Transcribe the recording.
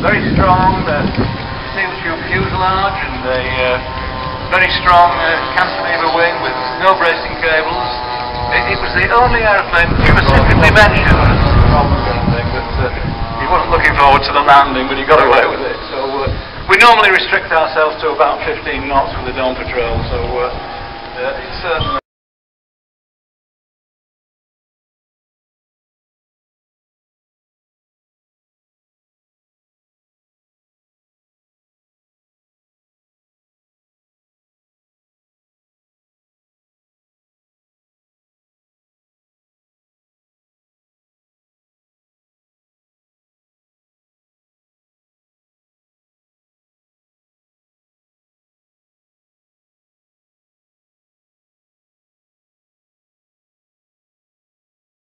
very strong, uh, the tube fuselage and a uh, very strong uh, cantilever wing with no bracing cables. It, it was the only aeroplane specifically mentioned. He wasn't looking forward to the landing, but he got away with it. So uh, we normally restrict ourselves to about 15 knots with the dawn patrol. So it's certainly.